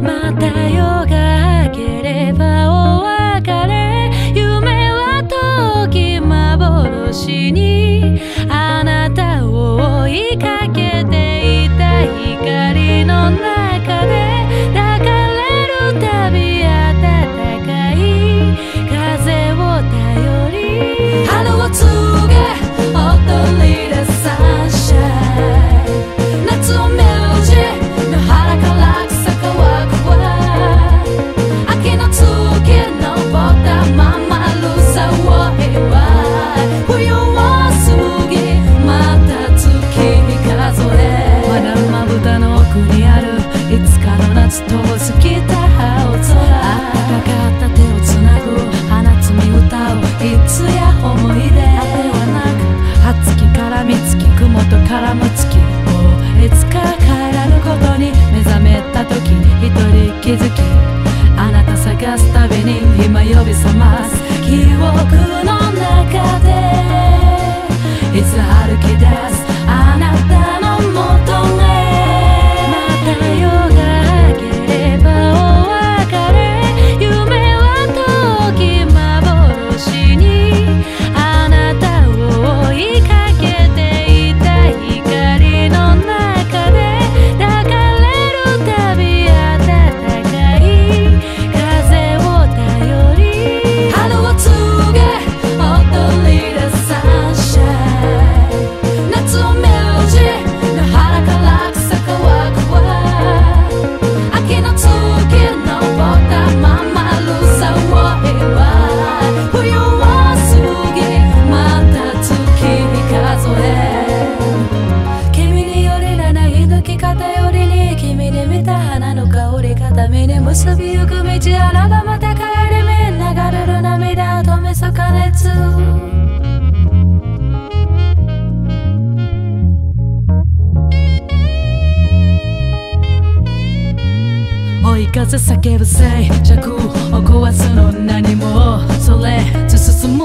また夜がいつか帰らぬことに目覚めた時に一人気づきあなた探すたびに今呼び覚ます。記憶の中でいつ歩き出す。あなた口あらばまた帰り目流れる涙止めそ加熱追い風叫ぶせい尺を壊すの何もそれ。進む